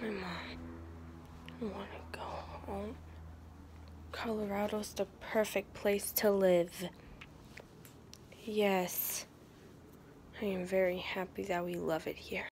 my mom. want to go home. Colorado's the perfect place to live. Yes. I am very happy that we love it here.